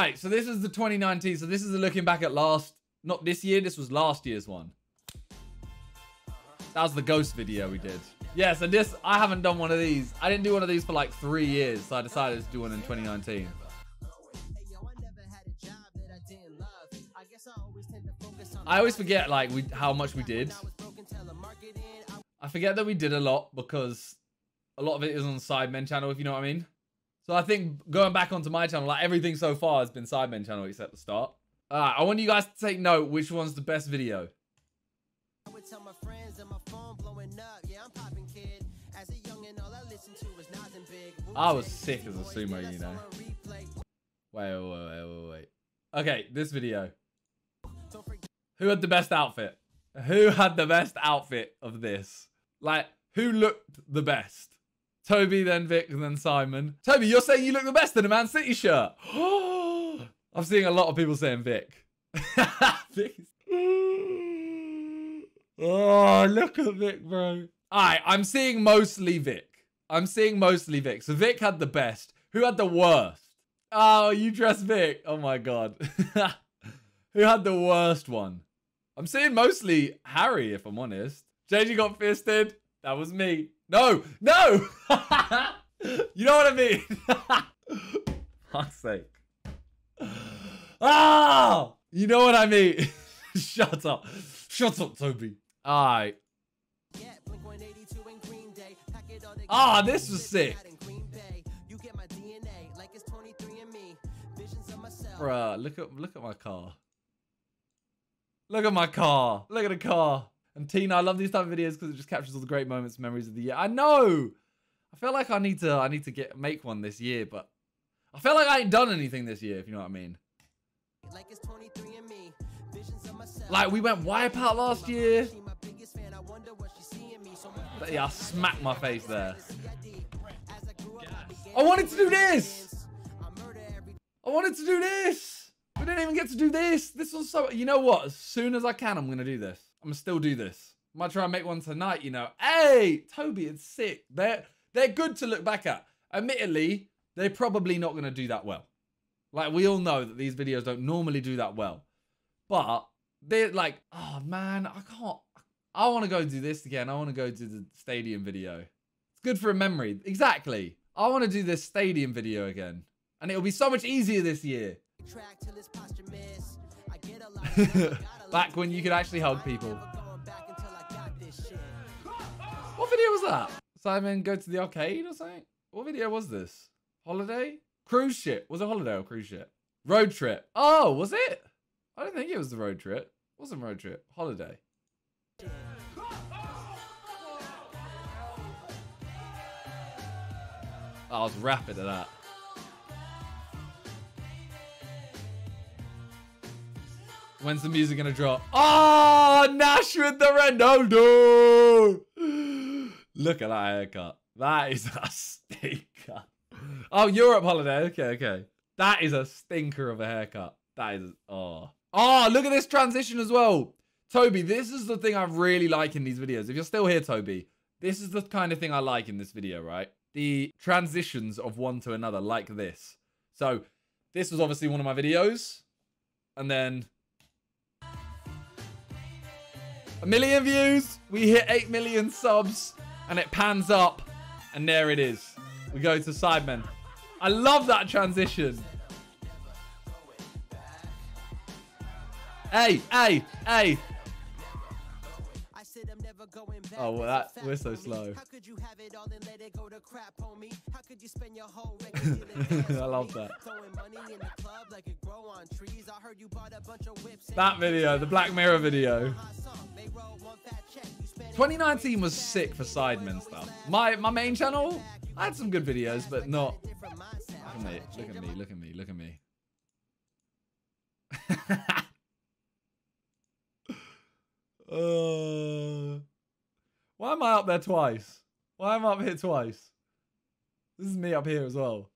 Alright, so this is the 2019. So this is the looking back at last, not this year, this was last year's one. That was the ghost video we did. Yeah, so this, I haven't done one of these. I didn't do one of these for like three years, so I decided to do one in 2019. I always forget like we how much we did. I forget that we did a lot because a lot of it is on Sidemen channel, if you know what I mean. So I think going back onto my channel, like everything so far has been Sidemen channel except the start. Alright, I want you guys to take note which one's the best video. I was sick as a sumo, you know. Wait, wait, wait, wait, wait. Okay, this video. Who had the best outfit? Who had the best outfit of this? Like, who looked the best? Tobi, then Vik, and then Simon. Tobi, you're saying you look the best in a Man City shirt. I'm seeing a lot of people saying Vik. oh, look at Vik, bro. Alright, I'm seeing mostly Vik. I'm seeing mostly Vik. So Vik had the best. Who had the worst? Oh, you dressed Vik. Oh my god. Who had the worst one? I'm seeing mostly Harry, if I'm honest. JG got fisted. That was me. No, no. you know what I mean? Fuck's sake. Ah, you know what I mean? Shut up. Shut up, Tobi. All right. Ah, this was sick. Bruh, look at look at my car. Look at my car. Look at the car. And Tina, I love these type of videos because it just captures all the great moments, memories of the year. I know. I feel like I need to I need to get make one this year, but I feel like I ain't done anything this year, if you know what I mean. Like we went wipeout last year. But yeah, I smacked my face there. I wanted to do this. I wanted to do this. We didn't even get to do this. This was so... You know what? As soon as I can, I'm going to do this. I'm to still do this. I might try and make one tonight, you know. Hey, Tobi, it's sick. They're, they're good to look back at. Admittedly, they're probably not going to do that well. Like, we all know that these videos don't normally do that well. But they're like, oh, man, I can't... I want to go do this again. I want to go do the stadium video. It's good for a memory. Exactly. I want to do this stadium video again. And it'll be so much easier this year. Back when you could actually hug people. What video was that? Simon go to the arcade or something? What video was this? Holiday? Cruise ship. Was it holiday or cruise ship? Road trip. Oh, was it? I don't think it was the road trip. It wasn't road trip. Holiday. I was rapid at that. When's the music gonna drop? Ah, oh, Nash with the Ronaldo! Look at that haircut. That is a stinker. Oh, Europe holiday. Okay, okay. That is a stinker of a haircut. That is, oh. Oh, look at this transition as well. Tobi, this is the thing I really like in these videos. If you're still here, Tobi, this is the kind of thing I like in this video, right? The transitions of one to another like this. So this was obviously one of my videos. And then a million views. We hit 8 million subs. And it pans up. And there it is. We go to Sidemen. I love that transition. Hey, hey, hey. Oh, well, that we're so slow. I love that. that video, the Black Mirror video. 2019 was sick for Sidemen stuff. My my main channel, I had some good videos, but not. Look at me, look at me, look at me, look at me. uh, why am I up there twice? Why am I up here twice? This is me up here as well.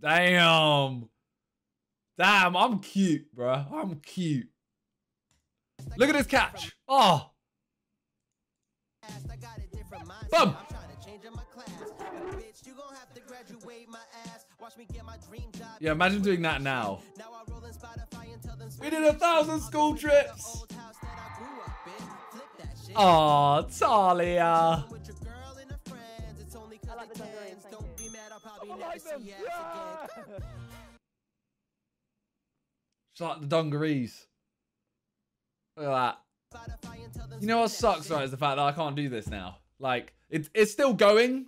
Damn. Damn, I'm cute, bro. I'm cute. Look at this catch. Oh. Boom. Yeah, imagine doing that now. We did a thousand school trips. Oh, Talia. It's like the dungarees. Look at that. You know what sucks, right, is the fact that I can't do this now. Like, it's it's still going,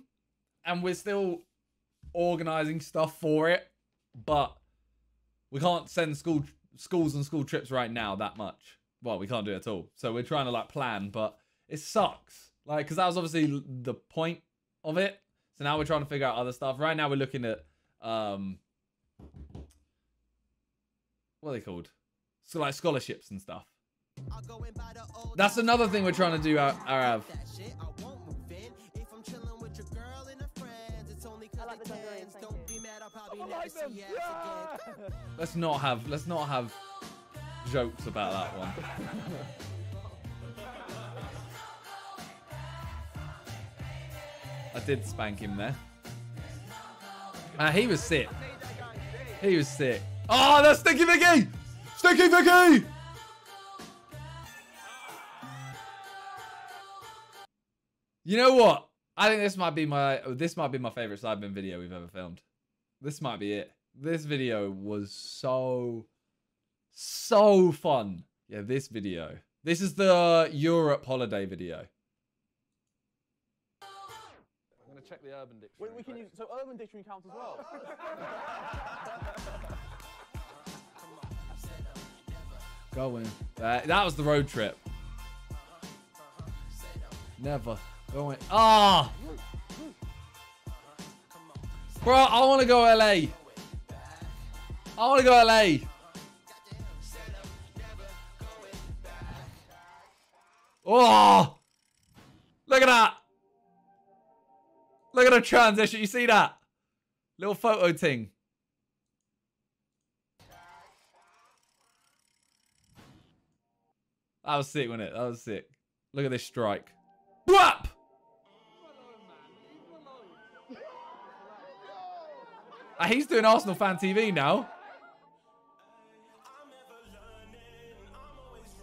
and we're still organizing stuff for it, but we can't send school schools and school trips right now that much. Well, we can't do it at all. So we're trying to like plan, but it sucks. Like, because that was obviously the point of it. So now we're trying to figure out other stuff. Right now we're looking at um, what are they called? So like scholarships and stuff. That's another thing we're trying to do, Ar- Arav. I like the dungarees, thank you. I like them. Yeah! Let's not have let's not have jokes about that one. I did spank him there. Uh, he was sick. He was sick. Oh, that's Sticky Vicky! Sticky Vicky! You know what? I think this might be my this might be my favorite Sidemen video we've ever filmed. This might be it. This video was so so fun. Yeah, this video. This is the Europe holiday video. I'm gonna check the Urban We, Dictionary. we can use so Urban Dictionary counts as well. Going. Uh, that was the road trip. Never going. Ah! Bro, I want to go LA. I want to go LA. Oh! Look at that. Look at the transition. You see that? Little photo thing. That was sick, wasn't it? That was sick. Look at this strike. Whap! he's doing Arsenal fan TV now.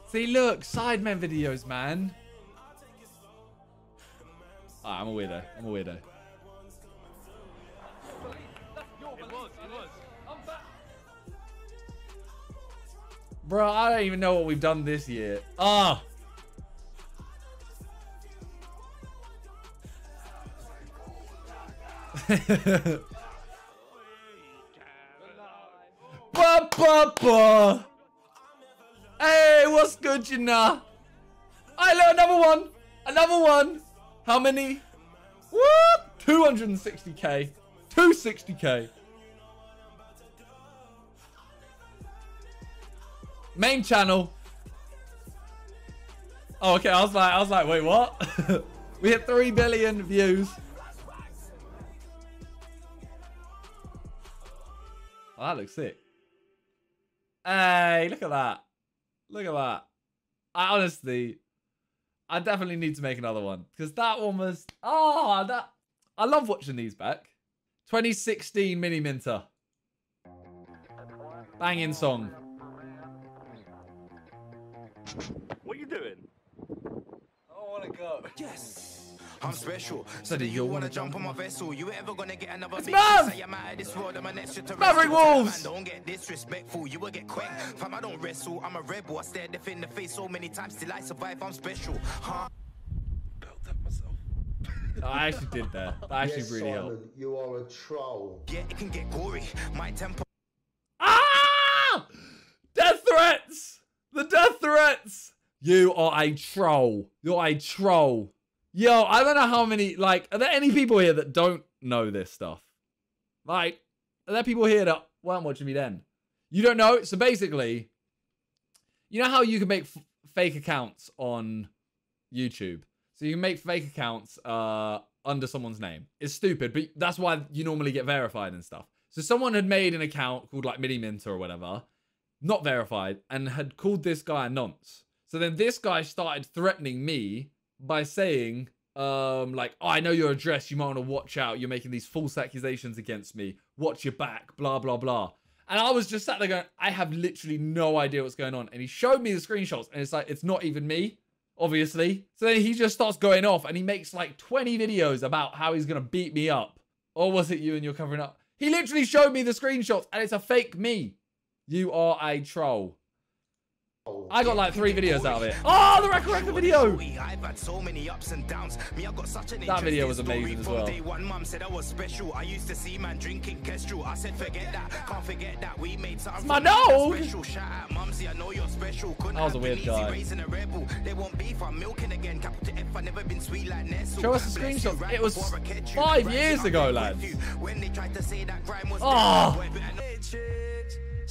See, look, Sidemen videos, man. I'm a weirdo. I'm a weirdo. Bro, I don't even know what we've done this year. Ah! ba ba. Hey, what's good, you know? I look, another one. Another one. How many? What? 260k. 260k. Main channel. Oh, okay. I was like, I was like, wait, what? we hit three billion views. Oh, that looks sick. Hey, look at that. Look at that. I honestly, I definitely need to make another one because that one was. Oh, that. I love watching these back. 2016 Mini Minter. Banging song. What are you doing? I want to go. I'm special. So do you wanna jump on my vessel? You ever gonna get another It's big Mav! piece? I am out of this world, I'm an extraterrestrial. Maverick Wolves! Man, don't get disrespectful, you will get quanked. Fam, I don't wrestle, I'm a rebel. I stared death in the face so many times till I survive, I'm special. Huh? Built that myself. I actually did that. That actually yes, really Simon, helped. you are a troll. Yeah, it can get gory. My temper. Ah! Death threats! The death threats! You are a troll. You're a troll. Yo, I don't know how many, like, are there any people here that don't know this stuff? Like, are there people here that weren't watching me then? You don't know? So basically, you know how you can make fake accounts on YouTube? So you can make fake accounts uh, under someone's name. It's stupid, but that's why you normally get verified and stuff. So someone had made an account called like Mini Minter or whatever, not verified, and had called this guy a nonce. So then this guy started threatening me by saying um, like, oh, I know your address. You might want to watch out. You're making these false accusations against me. Watch your back. Blah blah blah. And I was just sat there going, I have literally no idea what's going on. And he showed me the screenshots, and it's like, it's not even me, obviously. So then he just starts going off, and he makes like 20 videos about how he's gonna beat me up. Or was it you and you're covering up? He literally showed me the screenshots, and it's a fake me. You are a troll. I got like three videos out of it. Oh, the record record video. I've had so many ups and downs. Me, I got such an That video was amazing as well. Day one, mum said I was special. I used to see man drinking Kestrel. I said, forget that. Can't forget that. We made something my dog. Special. Shout out, mumsy. I know you're special. Couldn't That was a weird guy. Raising a rebel. They won't beef. I'm milking again. Capital F. I never been sweet like Nestle. Show us a Bless you, screenshots. right It was before I catch you. five years ago, lads. When they tried to say that crime was Oh.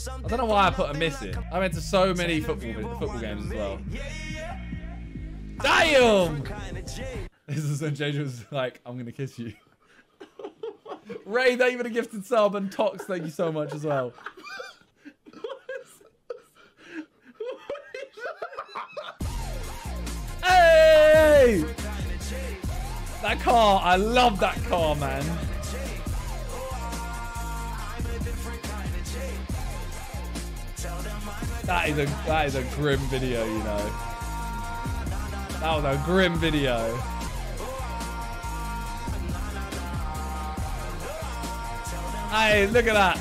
I don't know why I put a miss in. I went to so many football football games as well. Damn! This is when JJ was like, I'm gonna kiss you. Ray, thank you for the gifted sub, and Tox, thank you so much as well. Hey! That car, I love that car, man. That is a that is a grim video, you know. That was a grim video. Hey, look at that.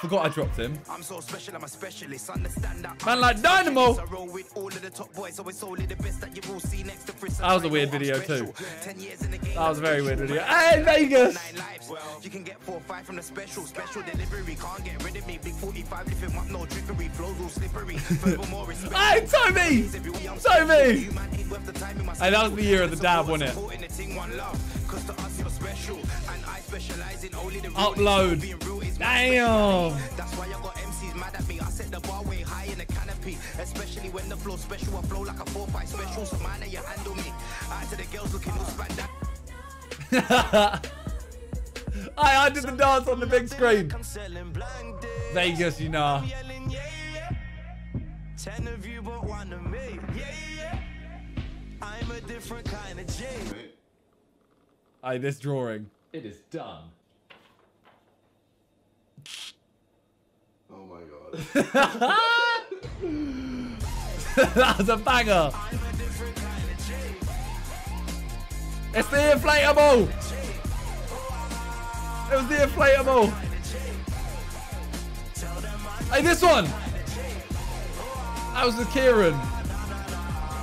I forgot I dropped him. I'm so special, I'm a specialist. Understand that. Man like Dynamo. I roll with all of the top boys, so only the best that you will see next to Chris. That was a weird video too. Ten years in the game. That was a very weird video. Hey, Vegas. You can get four or five from the special. Special delivery. Can't get rid of me. Big 45 lifting up, no trickery. Flows all slippery. Hey, Tobi! Tobi! You man ain't worth the time in my Hey, that was the year of the dab, wasn't it? Supporting the thing, one love. 'Cause to us, you're special. And I specialize in only the Upload. Being real is Damn. That's why I got MCs mad at me. I set the bar way high in the canopy. Especially when the flow special, I flow like a 4-5 special. So man, you handle me. Out to the girls looking all spat that. I, I did the dance on the big screen. I'm selling blank days. Vegas, you know. Yelling, yeah, yeah. Ten of you, but one of me. Yeah, yeah. I'm a different kind of J. Hey, this drawing. It is done. Oh my god. that was a banger. It's the inflatable. It was the inflatable. Hey, this one. That was the Kieran.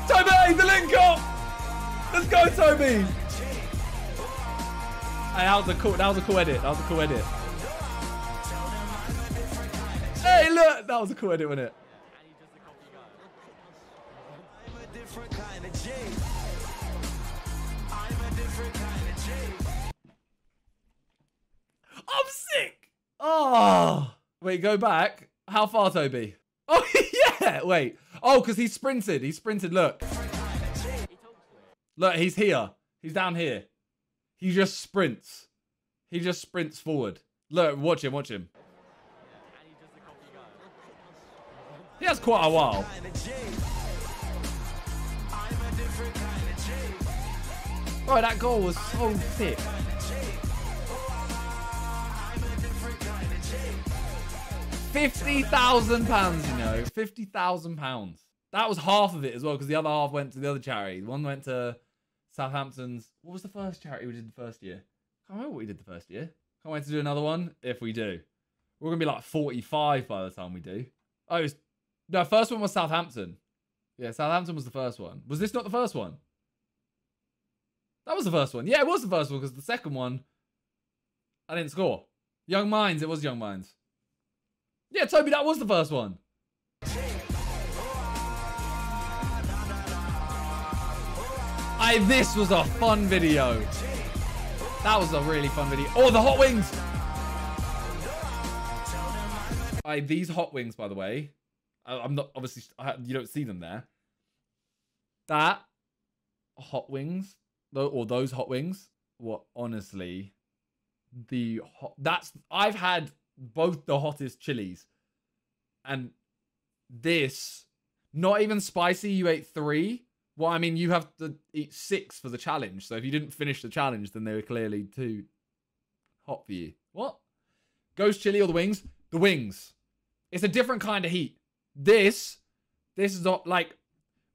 Tobi, the link up. Let's go, Tobi. That was a cool. That was a cool edit. That was a cool edit. Hey, look, that was a cool edit, wasn't it? I'm sick. Oh, wait, go back. How far, Tobi? Oh, yeah. Wait. Oh, because he sprinted. He sprinted. Look. Look, he's here. He's down here. He just sprints. He just sprints forward. Look, watch him. Watch him. He has quite a while. Bro, that goal was so J. Fifty thousand pounds, you know, fifty thousand pounds. That was half of it as well, because the other half went to the other charity. One went to Southampton's. What was the first charity we did the first year? Can't remember what we did the first year. Can't wait to do another one if we do. We're gonna be like forty-five by the time we do. Oh, was, no, first one was Southampton. Yeah, Southampton was the first one. Was this not the first one? That was the first one. Yeah, it was the first one because the second one, I didn't score. Young Minds, it was Young Minds. Yeah, Tobi, that was the first one. I this was a fun video. That was a really fun video. Oh, the hot wings. I these hot wings, by the way. I, I'm not obviously I, you don't see them there. That hot wings, or those hot wings, were honestly the hot. That's I've had both the hottest chilies, and this Not even spicy, you ate three. Well, I mean, you have to eat six for the challenge. So if you didn't finish the challenge, then they were clearly too hot for you. What? Ghost chili or the wings? The wings. It's a different kind of heat. This, this is not like,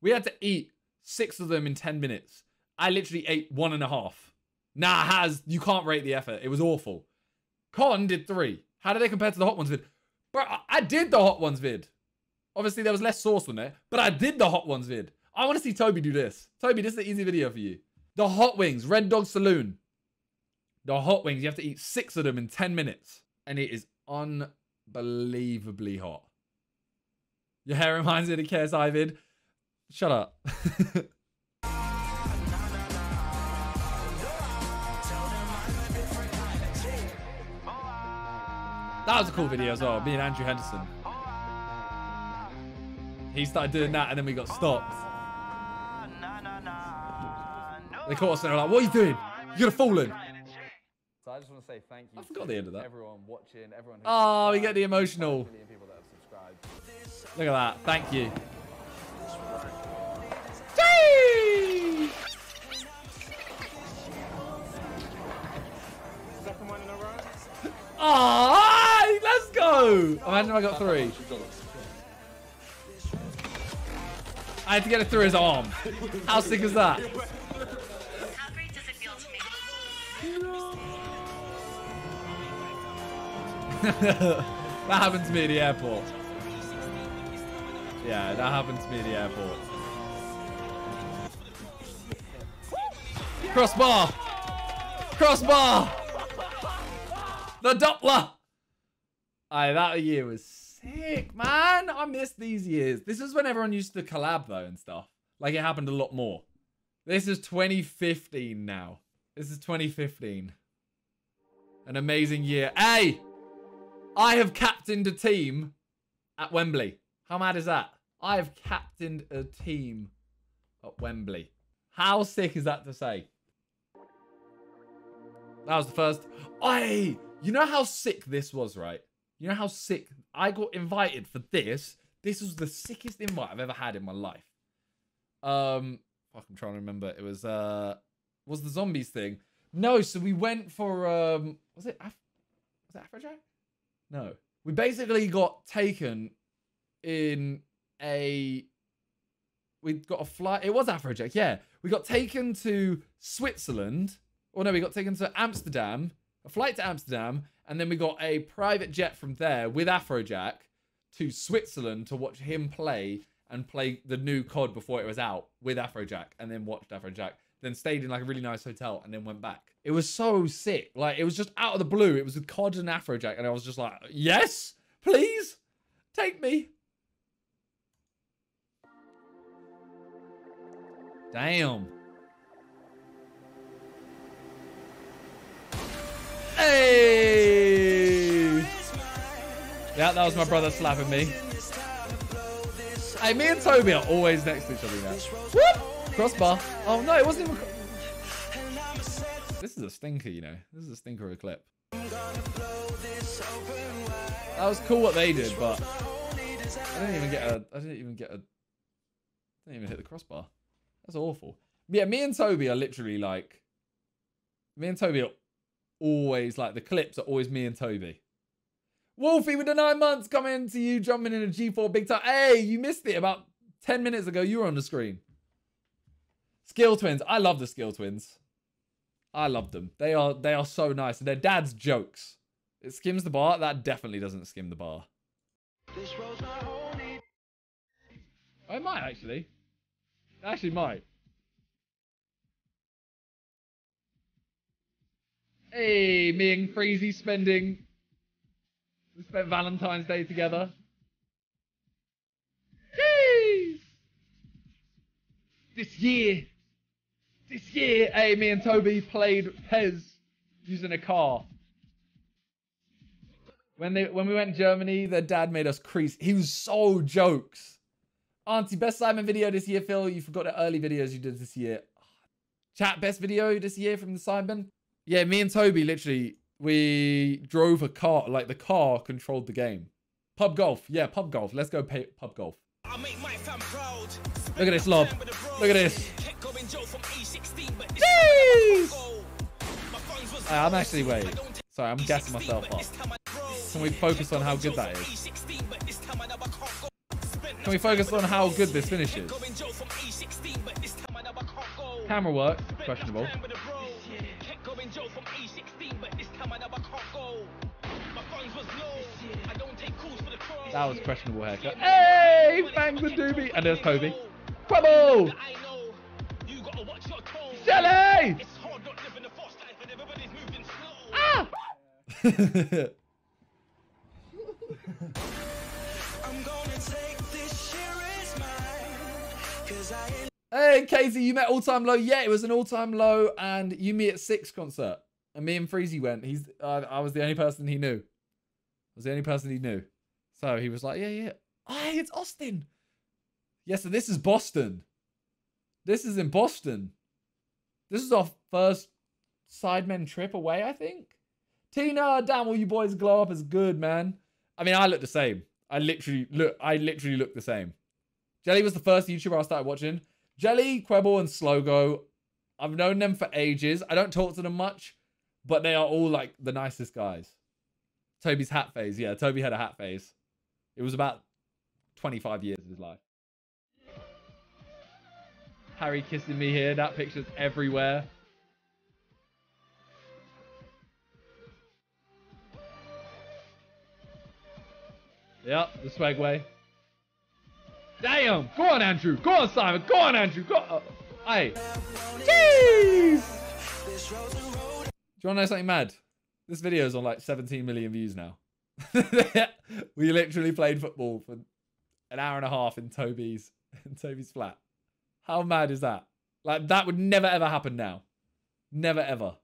we had to eat six of them in 10 minutes. I literally ate one and a half. Nah, has, you can't rate the effort. It was awful. Con did three. How do they compare to the hot ones vid? Bro, I- did the hot ones vid. Obviously, there was less sauce on it, but I did the hot ones vid. I want to see Tobi do this. Tobi, this is an easy video for you. The hot wings, Red Dog Saloon. The hot wings, you have to eat six of them in 10 minutes. And it is unbelievably hot. Your hair reminds me of the KSI vid. Shut up. That was a cool video as well. Me and Andrew Henderson. He started doing that and then we got stopped. They caught us and they were like, what are you doing? You could have fallen. So I just want to say thank you. I forgot the end of that. Everyone watching, everyone. Oh, we get the emotional. five million people that have subscribed. Look at that. Thank you. Gee! Second one in a row. Oh, let's go. Imagine if I got three. I had to get it through his arm. How sick is that? That happened to me at the airport. Yeah, that happened to me at the airport. Crossbar! Crossbar! The Doppler! Aye, that year was sick, man. I missed these years. This is when everyone used to collab, though, and stuff. Like, it happened a lot more. This is 2015 now. This is 2015. An amazing year. Hey! I have captained a team at Wembley. How mad is that? I have captained a team at Wembley. How sick is that to say? That was the first. I, you know how sick this was, right? You know how sick I got invited for this. This was the sickest invite I've ever had in my life. Um, fuck, I'm trying to remember. It was uh, was the zombies thing? No, so we went for um, was it Af- was it Afrojack? No. We basically got taken in a. We got a flight. It was Afrojack, yeah. We got taken to Switzerland. Or no, we got taken to Amsterdam, a flight to Amsterdam, and then we got a private jet from there with Afrojack to Switzerland to watch him play and play the new COD before it was out with Afrojack, and then watched Afrojack. Then stayed in like a really nice hotel and then went back. It was so sick. Like it was just out of the blue. It was with COD and Afrojack, and I was just like, yes, please, take me. Damn. Hey! Yeah, that was my brother slapping me. Hey, me and Tobi are always next to each other now. Whoop! Crossbar. Oh no, it wasn't even. This is a stinker, you know. This is a stinker of a clip. That was cool what they did, but I didn't even get a. I didn't even get a. I didn't even hit the crossbar. That's awful. Yeah, me and Tobi are literally like. Me and Tobi are always like the clips are always me and Tobi. Wolfie with the nine months coming to you, jumping in a G4 big time. Hey, you missed it about 10 minutes ago. You were on the screen. Skill twins. I love the skill twins. I love them. They are they are so nice. And their dad's jokes. It skims the bar. That definitely doesn't skim the bar. I oh, might actually. It actually might. Hey, me and Freezy spending. We spent Valentine's Day together. Jeez! This year, this year, hey, me and Tobi played Pez using a car. When they when we went to Germany, their dad made us crease. He was so jokes. Auntie, best Simon video this year, Phil. You forgot the early videos you did this year. Chat, best video this year from the Simon. Yeah, me and Tobi literally we drove a car. Like the car controlled the game. Pub golf, yeah, pub golf. Let's go pay, pub golf. Look at this lob. Look at this. I'm actually wait. Sorry, I'm gassing myself up. Can we focus on how good that is? Can we focus on how good this finish is? Camera work, questionable. That was questionable haircut. Hey, Fangs and Doobie. And there's Tobi. Quibble! Hey, Casey, you met All Time Low. Yeah, it was an All Time Low and You Me at Six concert. And me and Freezy went. He's, uh, I was the only person he knew. I was the only person he knew. So he was like, yeah, yeah. Hey, it's Austin. Yeah, so this is Boston. This is in Boston. This is our first Sidemen trip away, I think. Tina, damn, will you boys glow up as good, man? I mean, I look the same. I literally look. I literally look the same. Jelly was the first YouTuber I started watching. Jelly, Quibble, and Slogo. I've known them for ages. I don't talk to them much, but they are all like the nicest guys. Tobi's hat phase. Yeah, Tobi had a hat phase. It was about 25 years of his life. Harry kissing me here. That picture's everywhere. Yep, the swag way. Damn! Go on, Andrew. Go on, Simon. Go on, Andrew. Go. On. Hey. Jeez. Do you want to know something mad? This video is on like 17 million views now. we literally played football for an hour and a half in Tobi's in Tobi's flat. How mad is that? Like that would never ever happen now. Never ever.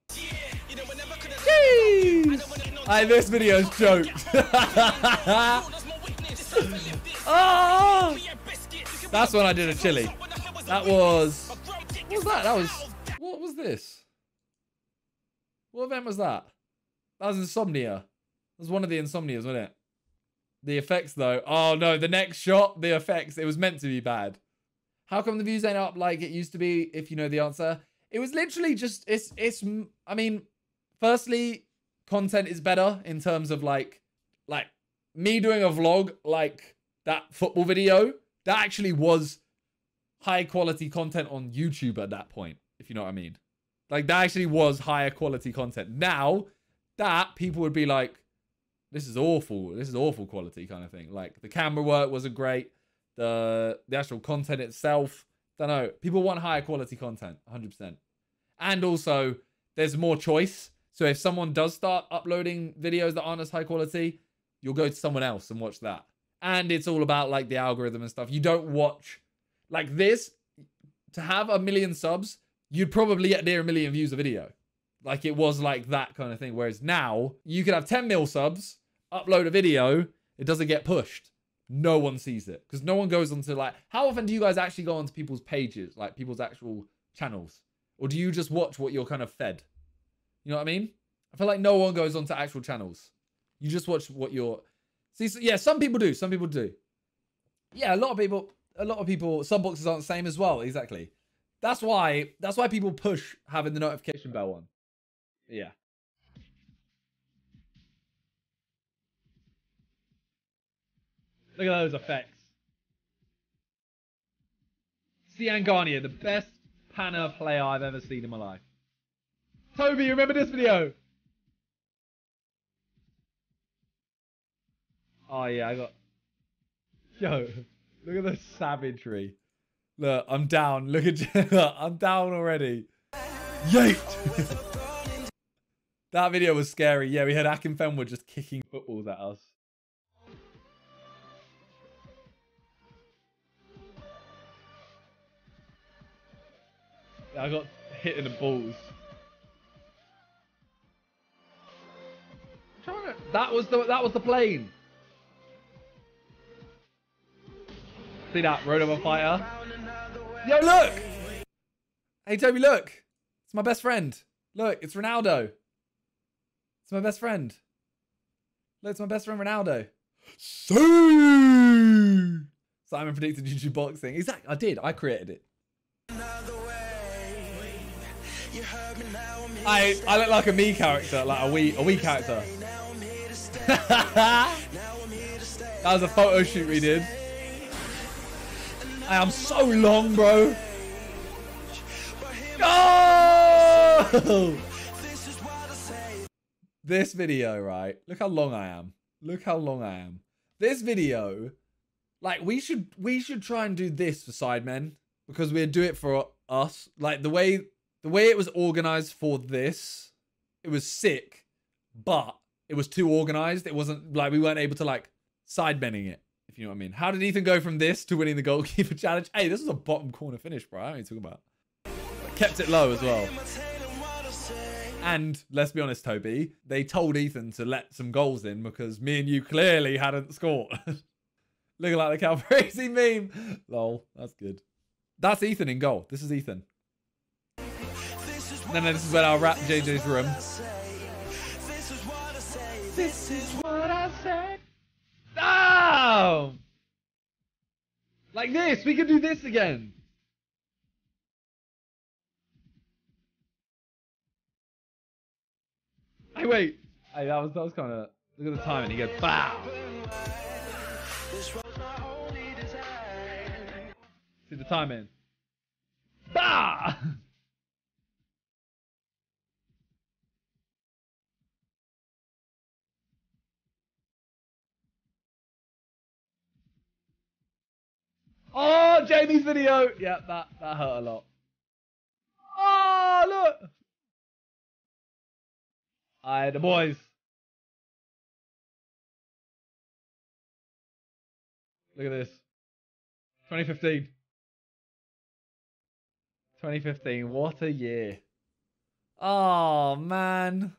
Jeez! Hey, this video's joked. oh! That's when I did a chili. That was. What was that? That was. What was this? What event was that? That was Insomnia. That was one of the Insomnias, wasn't it? The effects, though. Oh, no. The next shot, the effects. It was meant to be bad. How come the views ain't up like it used to be, if you know the answer? It was literally just, it's, it's, I mean, firstly, content is better in terms of like, like me doing a vlog like that football video. That actually was high quality content on YouTube at that point, if you know what I mean. Like that actually was higher quality content. Now, that people would be like, this is awful. This is awful quality kind of thing. Like the camera work wasn't great. The the actual content itself, don't know. People want higher quality content, 100%. And also, there's more choice. So if someone does start uploading videos that aren't as high quality, you'll go to someone else and watch that. And it's all about like the algorithm and stuff. You don't watch like this to have a million subs, you'd probably get near a million views a video. Like it was like that kind of thing. Whereas now you could have 10 mil subs, upload a video, it doesn't get pushed. No one sees it because no one goes onto like. How often do you guys actually go onto people's pages, like people's actual channels, or do you just watch what you're kind of fed? You know what I mean? I feel like no one goes onto actual channels. You just watch what you're. See, yeah, some people do. Some people do. Yeah, a lot of people. A lot of people. Some boxes aren't the same as well. Exactly. That's why. That's why people push having the notification bell on. Yeah. Look at those effects. Séan Garnier, the best panna player I've ever seen in my life. Tobi, remember this video? Oh yeah, I got. Yo, look at the savagery. Look, I'm down. Look at I'm down already. Yate. that video was scary. Yeah, we had Akinfenwa just kicking footballs at us. I got hit in the balls. That was the that was the plane. See that a fighter? Yo, look! Hey Tobi, look! It's my best friend. Look, it's Ronaldo. It's my best friend. Look, it's my best friend Ronaldo. Simon predicted YouTube boxing. Exactly. I did. I created it. I I look like a me character, like a we a we character. that was a photo shoot we did. I am so long, bro. Go! This video, right? Look how long I am. Look how long I am. This video, like we should we should try and do this for Sidemen because we'd do it for us. Like the way the way it was organized for this, it was sick, but it was too organized. It wasn't like we weren't able to like side bending it, you know what I mean. How did Ethan go from this to winning the goalkeeper challenge? Hey, this was a bottom corner finish, bro. I ain't talking about. Kept it low as well. And let's be honest, Tobi, they told Ethan to let some goals in because me and you clearly hadn't scored. Looking like the Calvarese meme. Lol, that's good. That's Ethan in goal. This is Ethan. And then this is where I'll wrap JJ's room. This is what I said. Like this. We could do this again. Hey, wait. Hey, that was that was kind of. Look at the time, and he goes, "Bow." See the time in. Bah! Oh, Jamie's video. Yeah, that that hurt a lot. Oh, look. Aye, the boys. Look at this. 2015. 2015. What a year. Oh, man.